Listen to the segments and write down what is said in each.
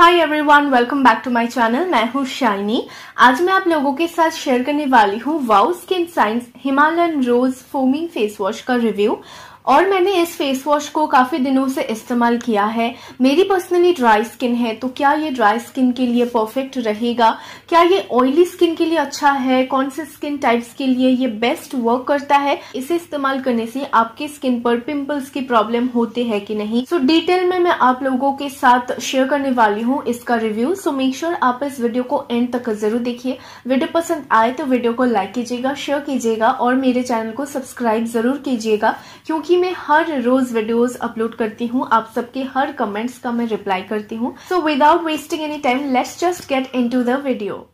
Hi everyone welcome back to my channel मैं हूँ shiny. आज मैं आप लोगों के साथ शेयर करने वाली हूँ wow skin science Himalayan rose foaming face wash का रिव्यू और मैंने इस फेस वॉश को काफ़ी दिनों से इस्तेमाल किया है। मेरी पर्सनली ड्राई स्किन है तो क्या ये ड्राई स्किन के लिए परफेक्ट रहेगा? क्या ये ऑयली स्किन के लिए अच्छा है? कौन से स्किन टाइप्स के लिए ये बेस्ट वर्क करता है? इसे इस्तेमाल करने से आपकी स्किन पर पिंपल्स की प्रॉब्लम होते हैं कि नहीं? सो so, डिटेल में मैं आप लोगों के साथ शेयर करने वाली हूँ इसका रिव्यू सो मेक श्योर आप इस वीडियो को एंड तक ज़रूर देखिए। वीडियो पसंद आए तो वीडियो को लाइक कीजिएगा शेयर कीजिएगा और मेरे चैनल को सब्सक्राइब ज़रूर कीजिएगा क्योंकि मैं हर रोज वीडियोस अपलोड करती हूँ। आप सबके हर कमेंट्स का मैं रिप्लाई करती हूँ। So without wasting any time let's just get into the video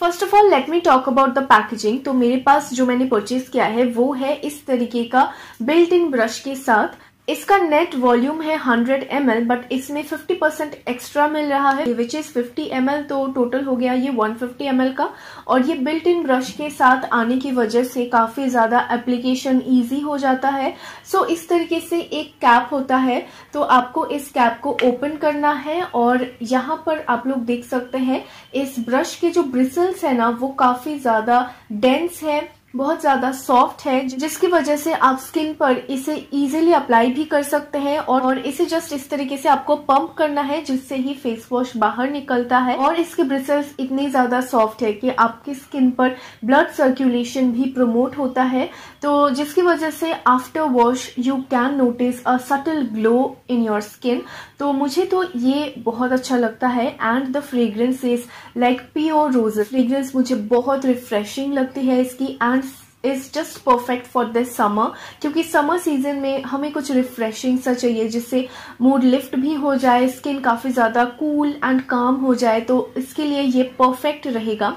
first of all let me talk about the packaging तो मेरे पास जो मैंने परचेज किया है, वो है इस तरीके का बिल्ट इन ब्रश के साथ इसका नेट वॉल्यूम है 100 एम बट इसमें 50 परसेंट एक्स्ट्रा मिल रहा है विच इज़ 50 एम तो टोटल हो गया ये 150 एम का। और ये बिल्ट इन ब्रश के साथ आने की वजह से काफ़ी ज़्यादा एप्लीकेशन इजी हो जाता है। सो so, इस तरीके से एक कैप होता है तो आपको इस कैप को ओपन करना है और यहाँ पर आप लोग देख सकते हैं इस ब्रश के जो ब्रिसल्स है ना वो काफ़ी ज़्यादा डेंस है। बहुत ज़्यादा सॉफ्ट है जिसकी वजह से आप स्किन पर इसे इजीली अप्लाई भी कर सकते हैं और, इसे जस्ट इस तरीके से आपको पंप करना है जिससे ही फेस वॉश बाहर निकलता है। और इसके ब्रिसल्स इतनी ज़्यादा सॉफ्ट है कि आपकी स्किन पर ब्लड सर्कुलेशन भी प्रमोट होता है। तो जिसकी वजह से after wash you can notice a subtle glow in your skin तो मुझे तो ये बहुत अच्छा लगता है। And the fragrance is like pure rose fragrance मुझे बहुत रिफ्रेशिंग लगती है इसकी। And is just perfect for this summer क्योंकि समर सीज़न में हमें कुछ रिफ्रेशिंग सा चाहिए, जिससे मूड लिफ्ट भी हो जाए स्किन काफ़ी ज़्यादा कूल एंड काम हो जाए तो इसके लिए ये परफेक्ट रहेगा।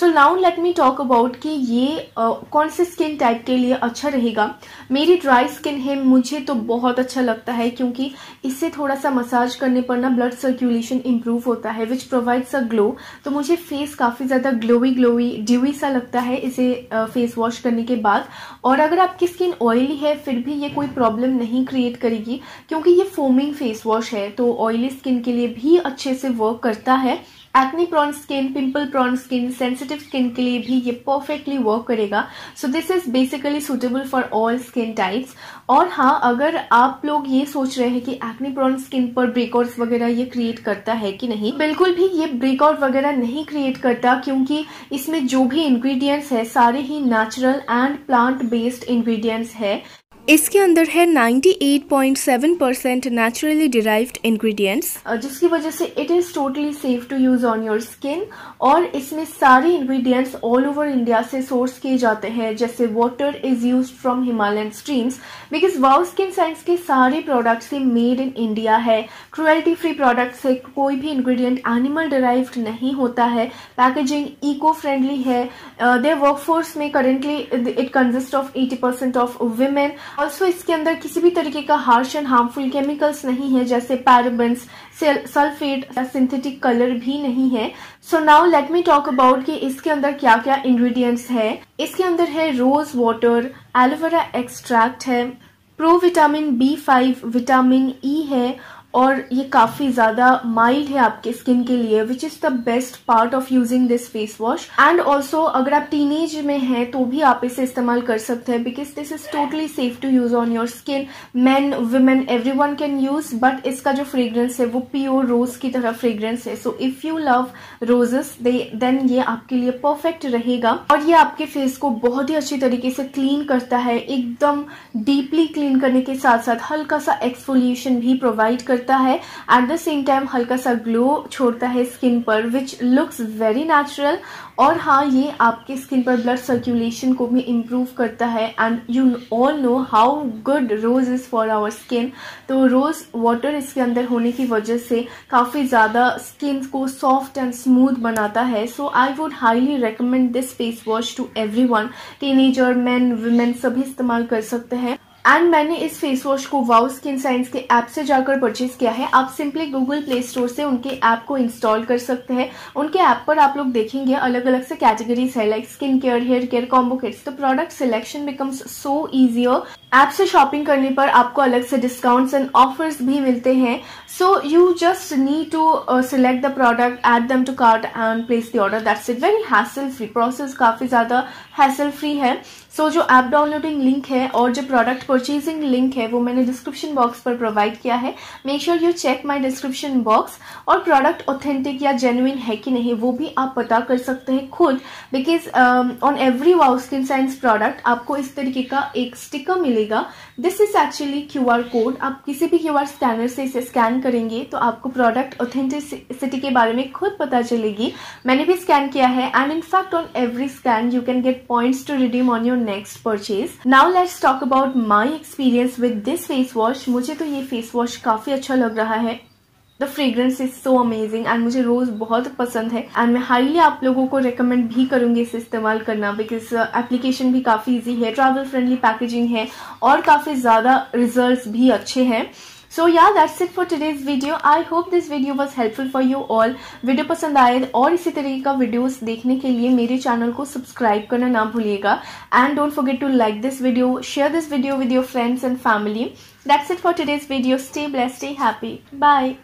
So now let me talk about कि ये uh, कौन से स्किन टाइप के लिए अच्छा रहेगा। मेरी ड्राई स्किन है मुझे तो बहुत अच्छा लगता है क्योंकि इससे थोड़ा सा मसाज करने पर ना ब्लड सर्कुलेशन इंप्रूव होता है विच प्रोवाइड्स अ ग्लो तो मुझे फेस काफ़ी ज़्यादा ग्लोवी ग्लोवी ड्यूवी सा लगता है इसे फेस uh, वॉश करने के बाद। और अगर आपकी स्किन ऑयली है फिर भी ये कोई प्रॉब्लम नहीं क्रिएट करेगी क्योंकि ये फोमिंग फेस वॉश है तो ऑयली स्किन के लिए भी अच्छे से वर्क करता है। Acne prone skin pimple prone skin sensitive skin के लिए भी ये परफेक्टली वर्क करेगा। So this is basically suitable for all skin types और हाँ अगर आप लोग ये सोच रहे हैं कि एक्नी प्रॉन स्किन पर ब्रेकआउट्स वगैरह ये क्रिएट करता है कि नहीं, बिल्कुल भी ये ब्रेकआउट वगैरह नहीं क्रिएट करता क्योंकि इसमें जो भी इंग्रेडिएंट्स है, सारे ही natural and plant based ingredients है। इसके अंदर है 98.7 परसेंट नेचुरली डिराइव्ड इंग्रेडिएंट्स जिसकी वजह से it is totally safe to use on your skin और इसमें सारे इंग्रेडिएंट्स ऑल ओवर इंडिया से सोर्स किए जाते हैं। जैसे water is use from Himalayan streams because wow skin science के सारे प्रोडक्ट्स मेड इन इंडिया है। क्रुएल्टी फ्री प्रोडक्ट से कोई भी इंग्रेडिएंट एनिमल डिराइव्ड नहीं होता है। पैकेजिंग इको फ्रेंडली है देर वर्कफोर्स में currently it consist of eighty percent of women also इसके अंदर किसी भी तरीके का हार्श एंड हार्मफुल केमिकल्स नहीं है, जैसे पैरबंस सल्फेट या सिंथेटिक कलर भी नहीं है। So now let me talk about कि इसके अंदर क्या क्या इंग्रेडिएंट्स है। इसके अंदर है rose water aloe vera extract है pro vitamin B five vitamin E है और ये काफ़ी ज़्यादा माइल्ड है आपके स्किन के लिए which is the best part of using this face wash and also अगर आप टीनेज में हैं तो भी आप इसे इस्तेमाल कर सकते हैं because this is totally safe to use on your skin man women everyone can use but इसका जो फ्रेग्रेंस है, वो प्योर रोज की तरह फ्रेग्रेंस है. So if you love roses then ये आपके लिए परफेक्ट रहेगा. और ये आपके फेस को बहुत ही अच्छी तरीके से क्लीन करता है, एकदम डीपली क्लीन करने के साथ साथ हल्का सा एक्सफोलिएशन भी प्रोवाइड करता करता है। एट द सेम टाइम हल्का सा ग्लो छोड़ता है स्किन पर विच लुक्स वेरी नेचुरल और हाँ ये आपके स्किन पर ब्लड सर्कुलेशन को भी इम्प्रूव करता है। And you all know how good rose is for our skin तो रोज वाटर इसके अंदर होने की वजह से काफ़ी ज़्यादा स्किन को सॉफ्ट एंड स्मूथ बनाता है। So I would highly recommend this face wash to every one teenager man women सभी इस्तेमाल कर सकते हैं। एंड मैंने इस फेस वॉश को वाउ स्किन साइंस के ऐप से जाकर परचेज किया है। आप सिंपली गूगल प्ले स्टोर से उनके ऐप को इंस्टॉल कर सकते हैं। उनके ऐप पर आप लोग देखेंगे अलग अलग से कैटेगरीज है like skin care hair care combo kits तो product selection becomes so easier app से शॉपिंग करने पर आपको अलग से डिस्काउंट्स एंड ऑफर्स भी मिलते हैं। So you just need to select the product add them to cart and place the order that's it very hassle free process काफ़ी ज़्यादा हैसल फ्री है। सो so, जो ऐप डाउनलोडिंग लिंक है और जो प्रोडक्ट परचेजिंग लिंक है, वो मैंने डिस्क्रिप्शन बॉक्स पर प्रोवाइड किया है। Make sure you check my description box और प्रोडक्ट ऑथेंटिक या जेन्युइन है कि नहीं, वो भी आप पता कर सकते हैं खुद। Because on every Wow Skin Science product आपको इस तरीके का एक स्टिकर मिलेगा this is actually Q R code आप किसी भी क्यू आर स्कैनर से इसे स्कैन करेंगे तो आपको प्रोडक्ट ऑथेंटिसिटी के बारे में खुद पता चलेगी। मैंने भी स्कैन किया है and in fact on every scan you can get points to redeem on your next purchase now let's talk about my experience with this face wash मुझे तो ये फेस वॉश काफ़ी अच्छा लग रहा है। The fragrance is so amazing and मुझे rose बहुत पसंद है एंड मैं हाईली आप लोगों को रिकमेंड भी करूँगी इसे इस्तेमाल करना बिकॉज़ एप्लीकेशन uh, भी काफ़ी इजी है ट्रैवल फ्रेंडली पैकेजिंग है और काफ़ी ज़्यादा रिज़ल्ट भी अच्छे हैं। So yeah that's it for today's video I hope this video was helpful for you all video पसंद आए और इसी तरीके का वीडियोस देखने के लिए मेरे चैनल को सब्सक्राइब करना ना भूलिएगा। And don't forget to like this video share this video with your friends and family that's it for today's video stay bless stay happy bye